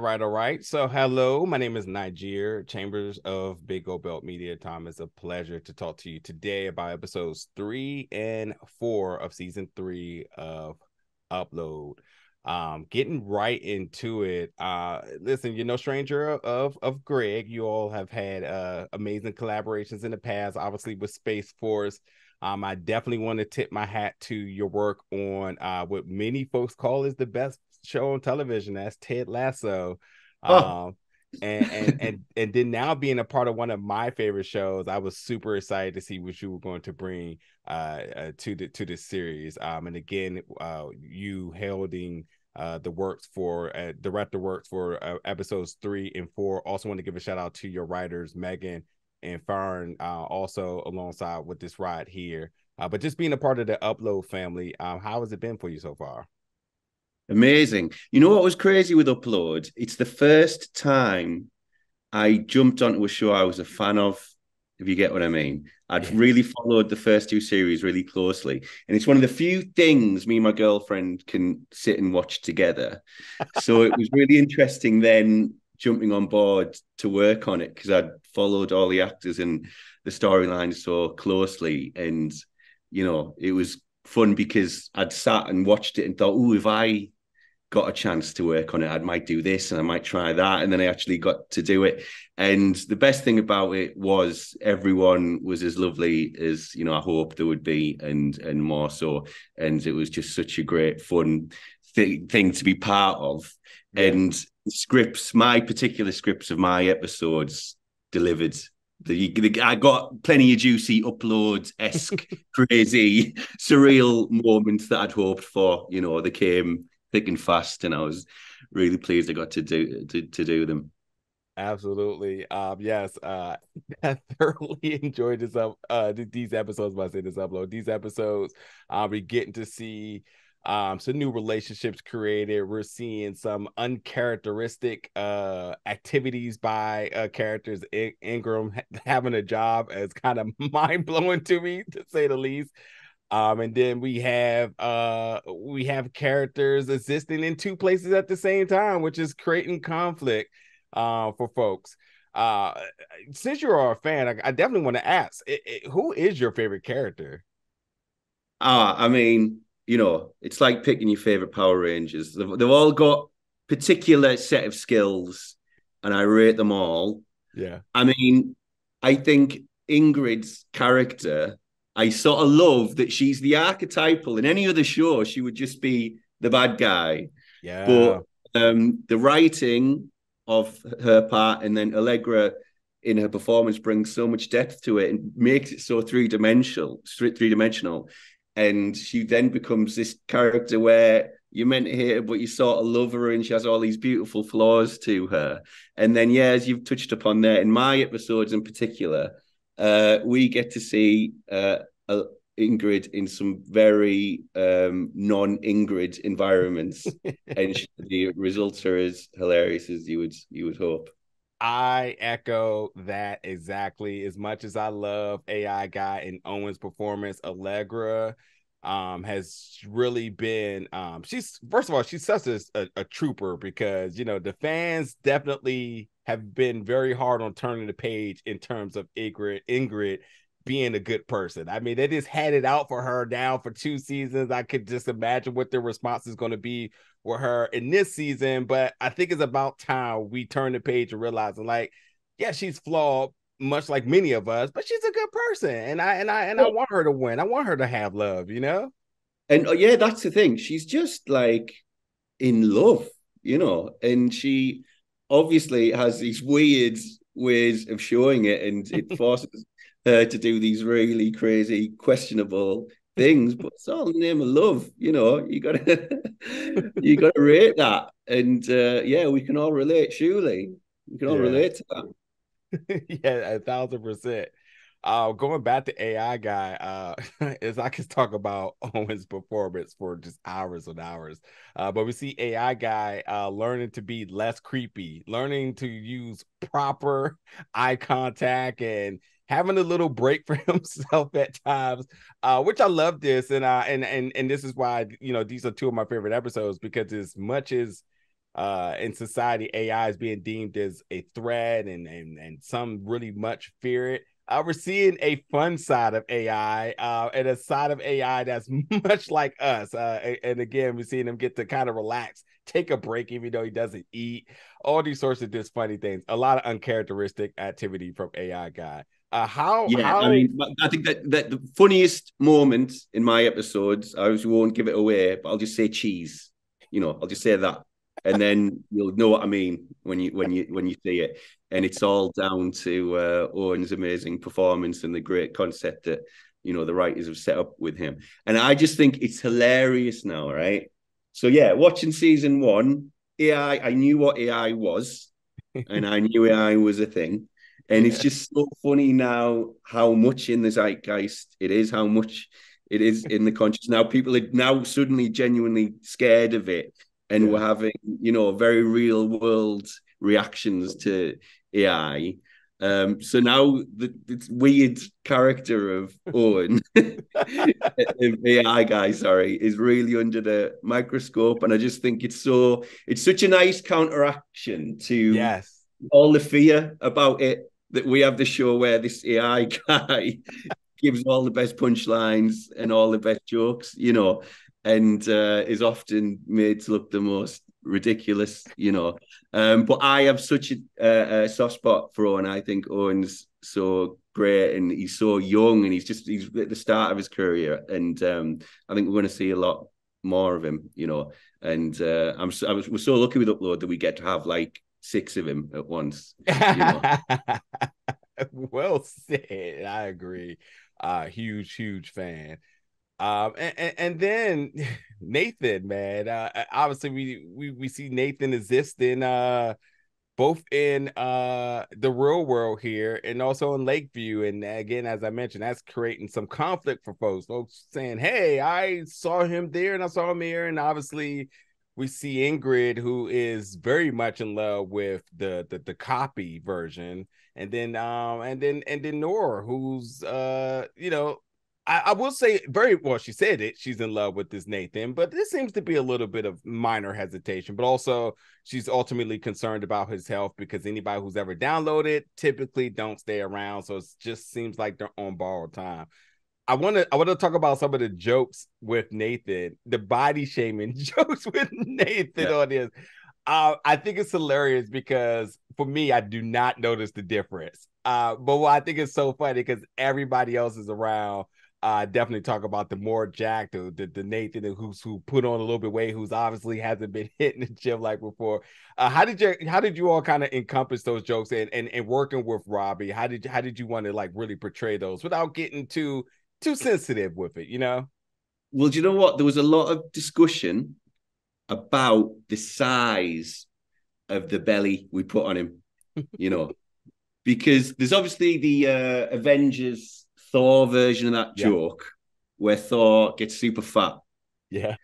All right, all right. So, hello, my name is Niger Chambers of Big Gold Belt Media. Tom, it's a pleasure to talk to you today about episodes three and four of season three of Upload. Um, getting right into it. Uh, listen, you're no stranger of of Greg. You all have had uh amazing collaborations in the past, obviously with Space Force. Um, I definitely want to tip my hat to your work on uh what many folks call is the best show on television. That's Ted Lasso. Oh. Um, and and and and then now being a part of one of my favorite shows, I was super excited to see what you were going to bring uh, uh to the to this series. Um, and again, uh, you holding uh the works for uh, director works for uh, episodes three and four. Also, want to give a shout out to your writers, Megan and Fern, uh, also alongside with this ride here. Uh, but just being a part of the Upload family, um, how has it been for you so far? Amazing. You know what was crazy with Upload? It's the first time I jumped onto a show I was a fan of, if you get what I mean. I'd really followed the first two series really closely. And it's one of the few things me and my girlfriend can sit and watch together. so it was really interesting then jumping on board to work on it because I'd followed all the actors and the storylines so closely. And, you know, it was fun because I'd sat and watched it and thought, oh, if I got a chance to work on it, I might do this and I might try that. And then I actually got to do it. And the best thing about it was everyone was as lovely as, you know, I hoped there would be and and more so. And it was just such a great fun th- thing to be part of. Yeah. And scripts, my particular scripts of my episodes delivered the, the, I got plenty of juicy uploads esque crazy surreal moments that I'd hoped for. You know, they came thick and fast, and I was really pleased I got to do to, to do them. Absolutely. Um, yes, uh, I thoroughly enjoyed this up uh these episodes. By saying this upload, these episodes, uh, we're getting to see um some new relationships created we're seeing some uncharacteristic uh activities by uh characters In- Ingrid having a job is kind of mind-blowing to me to say the least um, and then we have uh we have characters existing in two places at the same time, which is creating conflict uh for folks. Uh since you're a fan, I, I definitely want to ask it, it, who is your favorite character? Uh, I mean, you know, it's like picking your favorite Power Rangers. They've, they've all got particular set of skills, and I rate them all. Yeah. I mean, I think Ingrid's character I sort of love that she's the archetypal. In any other show, she would just be the bad guy. Yeah. But um, the writing of her part and then Allegra in her performance brings so much depth to it and makes it so three dimensional, three dimensional. And she then becomes this character where you're meant to hate her, but you sort of love her, and she has all these beautiful flaws to her. And then, yeah, as you've touched upon there, in my episodes in particular, uh, we get to see uh, Ingrid in some very um, non-Ingrid environments, and the results are as hilarious as you would you would hope. I echo that exactly. As much as I love AI guy and Owen's performance, Allegra um has really been um she's first of all she's such a, a, a trooper because you know the fans definitely have been very hard on turning the page in terms of Ingrid, Ingrid being a good person. I mean, they just had it out for her now for two seasons. I could just imagine what their response is going to be with her in this season. But I think it's about time we turn the page and realize, like, yeah, she's flawed, much like many of us, but she's a good person, and I and I and I want her to win. I want her to have love, you know. And uh, yeah, that's the thing. She's just like in love, you know, and she obviously has these weird ways of showing it, and it forces her to do these really crazy, questionable things. But it's all in the name of love, you know. You gotta you gotta rate that, and uh, yeah, we can all relate. Surely, we can all yeah. relate to that. yeah, a thousand percent. Uh, going back to AI guy, uh, is I can talk about Owen's performance for just hours and hours. Uh, but we see AI guy uh, learning to be less creepy, learning to use proper eye contact and having a little break for himself at times, uh, which I love this, and uh, and and and this is why you know these are two of my favorite episodes because as much as uh, in society, AI is being deemed as a threat, and and and some really much fear it. Uh, we're seeing a fun side of AI uh, and a side of AI that's much like us. Uh, and again, we're seeing him get to kind of relax, take a break, even though he doesn't eat. All these sorts of just funny things. A lot of uncharacteristic activity from AI guy. Uh, how? Yeah, how... I mean, I think that, that the funniest moment in my episodes, I won't give it away, but I'll just say cheese. You know, I'll just say that and then you'll know what I mean when you when you when you see it. And it's all down to uh, Owen's amazing performance and the great concept that you know the writers have set up with him. And I just think it's hilarious now, right? So yeah, watching season one, AI, I knew what AI was, and I knew AI was a thing. And yeah. it's just so funny now how much in the zeitgeist it is, how much it is in the conscious. Now people are now suddenly genuinely scared of it and yeah. we're having you know very real world reactions to AI. Um, so now the, the weird character of Owen, AI guy, sorry, is really under the microscope, and I just think it's so it's such a nice counteraction to yes all the fear about it that we have the show where this AI guy gives all the best punchlines and all the best jokes, you know, and uh, is often made to look the most ridiculous, you know. Um, but I have such a, a, soft spot for Owen. I think Owen's so great and he's so young and he's just he's at the start of his career. And um, I think we're going to see a lot more of him, you know. And uh, I'm so, I was, we're so lucky with Upload that we get to have like six of him at once. You know? well said. I agree. Uh, huge, huge fan. Um, and, and, then Nathan, man, uh, obviously we, we, we see Nathan exist in, uh, both in uh the real world here and also in Lakeview. And again, as I mentioned, that's creating some conflict for folks. Folks saying, Hey, I saw him there and I saw him here. And obviously we see Ingrid, who is very much in love with the the, the copy version. And then um and then and then Nora, who's uh, you know, I, I, will say very well. She said it. She's in love with this Nathan, but this seems to be a little bit of minor hesitation. But also, she's ultimately concerned about his health because anybody who's ever downloaded typically don't stay around. So it just seems like they're on borrowed time. I want to I want to talk about some of the jokes with Nathan, the body shaming jokes with Nathan yeah. on this. Uh, I think it's hilarious because for me, I do not notice the difference. Uh, but what I think is so funny because everybody else is around uh, definitely talk about the more jacked, the, the, the Nathan who's who put on a little bit weight, who's obviously hasn't been hitting the gym like before. Uh, how did you how did you all kind of encompass those jokes and, and and working with Robbie? How did how did you want to like really portray those without getting too too sensitive with it? You know. Well, do you know what? There was a lot of discussion about the size of the belly we put on him. you know, because there's obviously the uh, Avengers Thor version of that yeah. joke where Thor gets super fat. Yeah.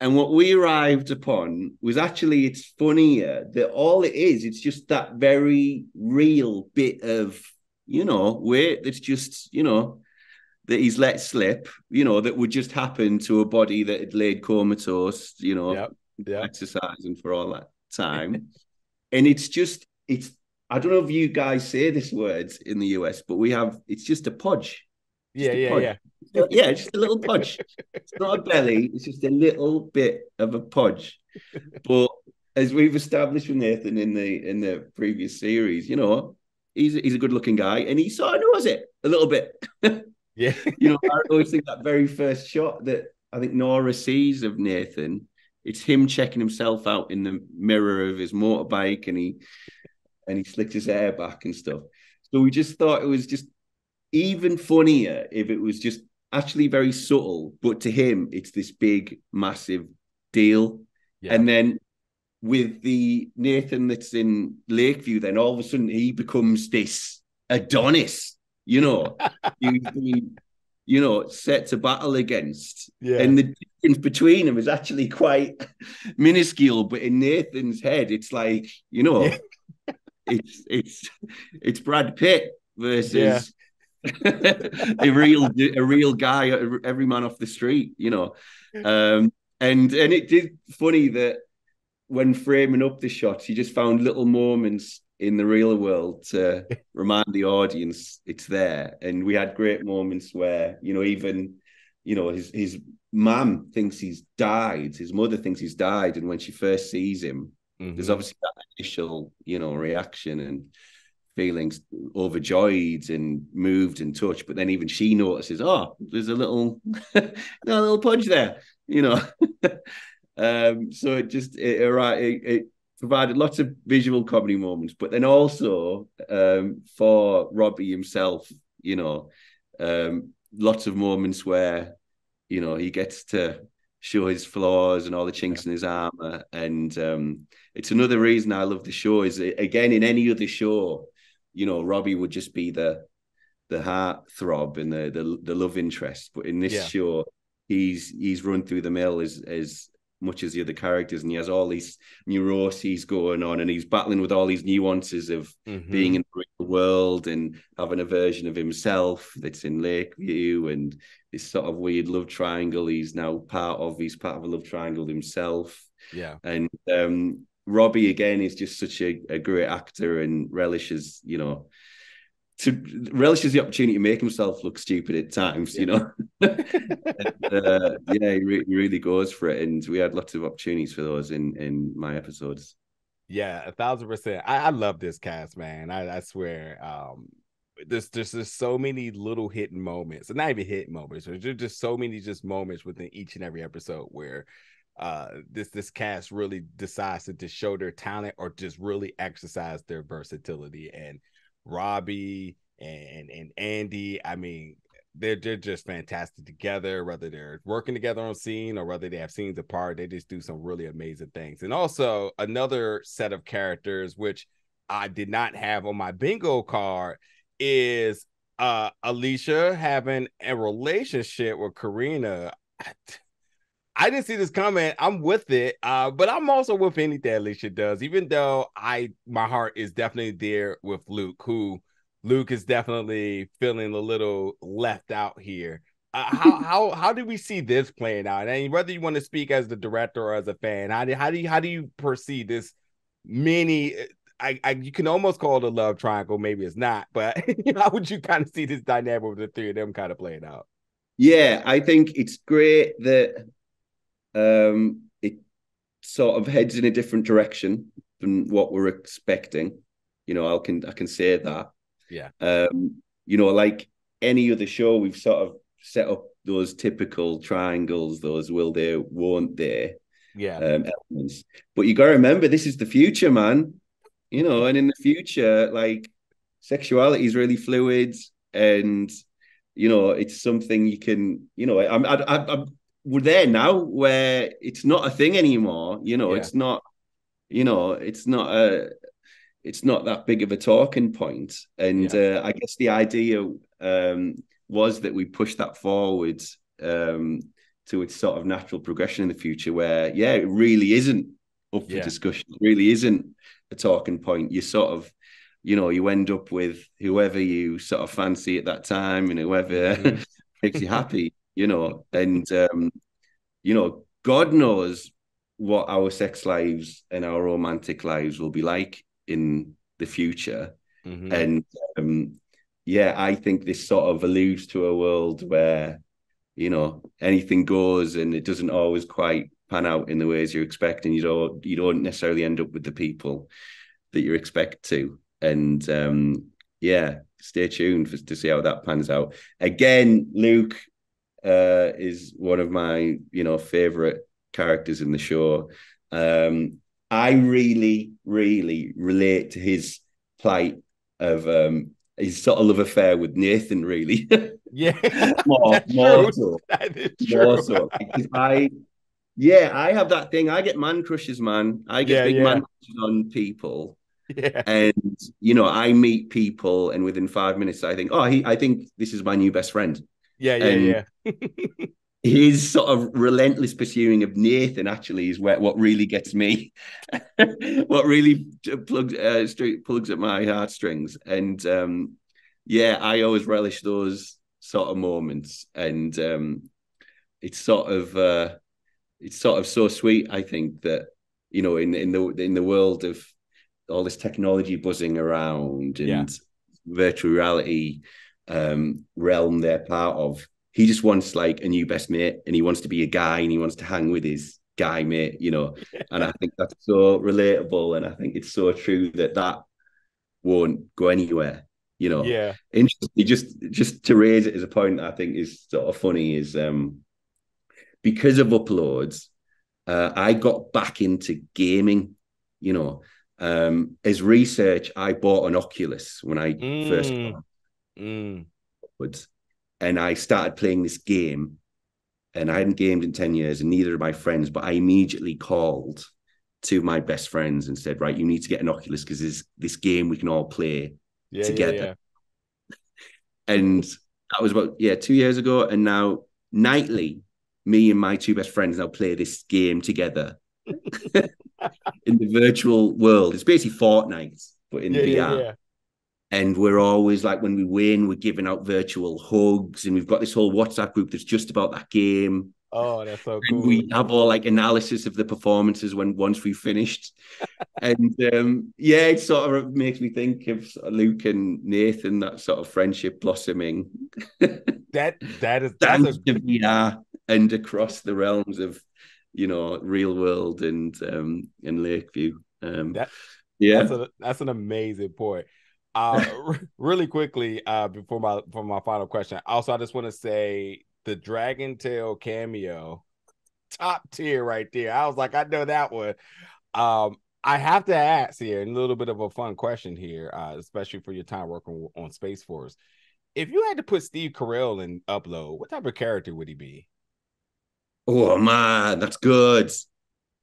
And what we arrived upon was actually it's funnier that all it is, it's just that very real bit of, you know, weight that's just, you know, that he's let slip, you know, that would just happen to a body that had laid comatose, you know. Yep. exercising for all that time. and it's just, it's I don't know if you guys say this words in the US, but we have it's just a podge. Yeah, yeah, podge. yeah. Yeah, just a little podge. it's not a belly, it's just a little bit of a podge. But as we've established with Nathan in the in the previous series, you know, he's he's a good looking guy and he sort of knows it a little bit. yeah. you know, I always think that very first shot that I think Nora sees of Nathan, it's him checking himself out in the mirror of his motorbike and he and he slicked his hair back and stuff. So we just thought it was just even funnier if it was just actually very subtle, but to him, it's this big, massive deal. Yeah. And then with the Nathan that's in Lakeview, then all of a sudden he becomes this Adonis, you know, you know, set to battle against. Yeah. And the difference between them is actually quite minuscule, but in Nathan's head, it's like, you know, yeah it's it's it's Brad Pitt versus yeah. a real a real guy, every man off the street, you know. Um, and and it did funny that when framing up the shots, he just found little moments in the real world to remind the audience it's there. And we had great moments where, you know, even, you know, his his mum thinks he's died, his mother thinks he's died, and when she first sees him, mm-hmm. there's obviously that initial, you know, reaction and feelings overjoyed and moved and touched. But then even she notices, oh, there's a little, a little punch there, you know. um, so it just it, it, it provided lots of visual comedy moments, but then also um, for Robbie himself, you know, um, lots of moments where you know he gets to show his flaws and all the chinks yeah. in his armor, and um, it's another reason I love the show. Is again in any other show, you know, Robbie would just be the the heart throb and the the, the love interest, but in this yeah. show, he's he's run through the mill as as much as the other characters, and he has all these neuroses going on, and he's battling with all these nuances of mm-hmm. being in the real world and having a version of himself that's in Lakeview, and this sort of weird love triangle he's now part of. He's part of a love triangle himself. Yeah, and um, Robbie again is just such a, a great actor and relishes, you know, to relishes the opportunity to make himself look stupid at times, you know. and, uh, yeah, he, re- he, really goes for it, and we had lots of opportunities for those in in my episodes. Yeah, a thousand percent. I, I love this cast, man. I, I swear. Um, there's, there's just so many little hidden moments, and not even hidden moments. There's just so many just moments within each and every episode where uh this this cast really decides to, to show their talent or just really exercise their versatility and Robbie and and Andy. I mean, they're they're just fantastic together. Whether they're working together on scene or whether they have scenes apart, they just do some really amazing things. And also another set of characters which I did not have on my bingo card is uh Aleesha having a relationship with Karina. I didn't see this comment. I'm with it, uh, but I'm also with anything Aleesha does. Even though I, my heart is definitely there with Luke, who Luke is definitely feeling a little left out here. Uh, how how how do we see this playing out? And whether you want to speak as the director or as a fan, how do how do you how do you perceive this mini? I, I you can almost call it a love triangle. Maybe it's not, but how would you kind of see this dynamic with the three of them kind of playing out? Yeah, I think it's great that um, it sort of heads in a different direction than what we're expecting. You know, I can I can say that. Yeah. Um, you know, like any other show, we've sort of set up those typical triangles, those will they, won't they, yeah, um, elements. But you got to remember, this is the future, man. You know, and in the future, like sexuality is really fluid, and you know, it's something you can, you know, I'm, I, I, I'm we're there now where it's not a thing anymore. You know, yeah. it's not, you know, it's not a, it's not that big of a talking point. And yeah. uh, I guess the idea um, was that we push that forward um, to its sort of natural progression in the future, where yeah, it really isn't up for yeah. discussion. It really isn't a talking point. You sort of you know, you end up with whoever you sort of fancy at that time and whoever mm-hmm. makes you happy you know, and um, you know, God knows what our sex lives and our romantic lives will be like in the future. Mm-hmm. And um, yeah, I think this sort of alludes to a world where, you know, anything goes and it doesn't always quite pan out in the ways you're expecting. You don't you don't necessarily end up with the people that you expect to. And um, yeah, stay tuned for, to see how that pans out. Again, Luke, uh, is one of my you know favorite characters in the show. Um, I really, really relate to his plight of um, his sort of love affair with Nathan. Really, yeah, more, more so, more so. Because I, yeah, I have that thing. I get man crushes, man. I get yeah, big yeah. man crushes on people. Yeah. And you know, I meet people, and within five minutes, I think, oh, he, I think this is my new best friend. Yeah, yeah, yeah. his sort of relentless pursuing of Nathan actually is where, what really gets me, what really plugs uh, plugs at my heartstrings. And um, yeah, I always relish those sort of moments, and um, it's sort of uh, it's sort of so sweet. I think that you know, in in the in the world of all this technology buzzing around and Yeah. virtual reality um, realm they're part of. He just wants like a new best mate, and he wants to be a guy, and he wants to hang with his guy mate, you know. And I think that's so relatable, and I think it's so true that that won't go anywhere, you know Yeah. interesting just just to raise it as a point i think is sort of funny is um because of uploads uh, i got back into gaming you know um as research i bought an oculus when i first Mm. got Mm. and i started playing this game and i hadn't gamed in 10 years and neither of my friends but i immediately called to my best friends and said right you need to get an oculus because there's this game we can all play Yeah. Together. Yeah. yeah. and that was about yeah two years ago and now nightly me and my two best friends now play this game together in the virtual world it's basically fortnite but in vr. And we're always like when we win we're giving out virtual hugs and we've got this whole whatsapp group that's just about that game Oh, that's so and cool. we have all like analysis of the performances when once we finished and um yeah it sort of makes me think of luke and nathan that sort of friendship blossoming that that is that's a VR and across the realms of you know real world and um and Lakeview. Um That- yeah. That's, a, that's an amazing point. Uh, really quickly, uh, before my for my final question. Also, I just want to say the Dragon Tail cameo, top tier right there. I was like, I know that one. Um, I have to ask here, a little bit of a fun question here, uh, especially for your time working on Space Force. If you had to put Steve Carell in Upload, what type of character would he be? Oh man, that's good.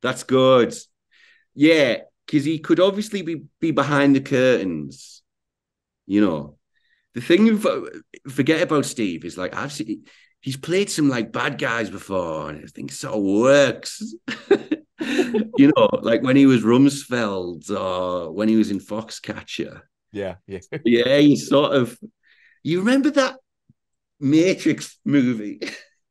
That's good. Yeah, because he could obviously be be behind the curtains. You know, the thing you forget about Steve is like I've seen he's played some like bad guys before, and I think so works. you know, like when he was Rumsfeld or when he was in Foxcatcher. Yeah, yeah, Yeah, He sort of you remember that Matrix movie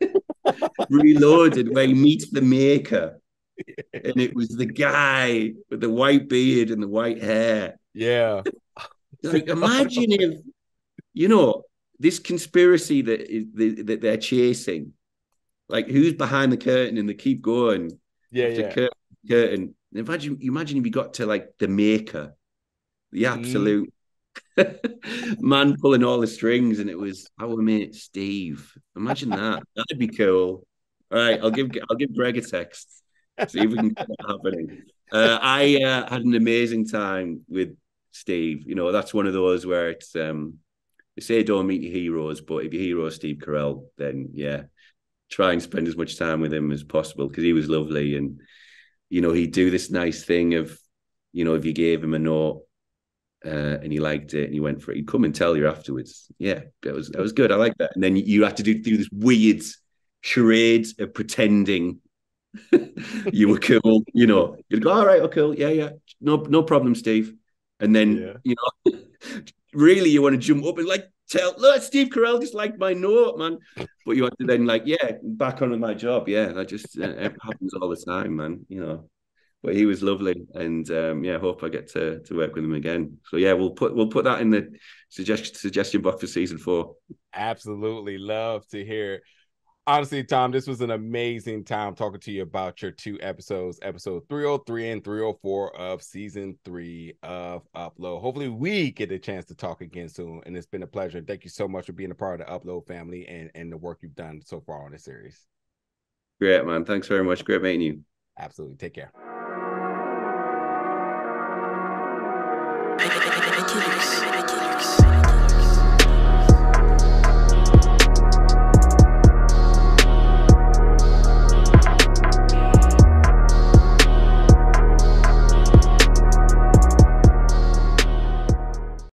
Reloaded where he meets the maker and it was the guy with the white beard and the white hair. yeah. Like imagine if you know this conspiracy that is that they're chasing, like who's behind the curtain and they keep going. Yeah, the yeah. curtain, curtain. Imagine, imagine if you got to like the maker, the Mm. absolute man pulling all the strings, and it was our mate Steve. Imagine that. That'd be cool. All right, I'll give I'll give Greg a text. See if we can get that happening. Uh, I uh, had an amazing time with Steve. You know, that's one of those where it's um, they say don't meet your heroes, but if your hero is Steve Carell, then yeah, try and spend as much time with him as possible because he was lovely and you know he'd do this nice thing of you know if you gave him a note uh, and he liked it and he went for it he'd come and tell you afterwards. Yeah that was that was good. I like that. And then you had to do, do this weird charades of pretending you were cool you know. You'd go all right oh cool yeah yeah. No no problem steve and then Yeah. you know really you want to jump up and like tell look steve carell just liked my note man. But you have to then like yeah back on my job. Yeah that just uh, it happens all the time man you know. But he was lovely and um yeah hope i get to to work with him again. So yeah we'll put we'll put that in the suggestion suggestion box for season four. Absolutely. Love to hear. Honestly, Tom, this was an amazing time talking to you about your two episodes, episode 303 and 304 of season three of Upload. Hopefully, we get a chance to talk again soon. And it's been a pleasure. Thank you so much for being a part of the Upload family and, and the work you've done so far on this series. great man thanks very much great meeting you Absolutely. Take care.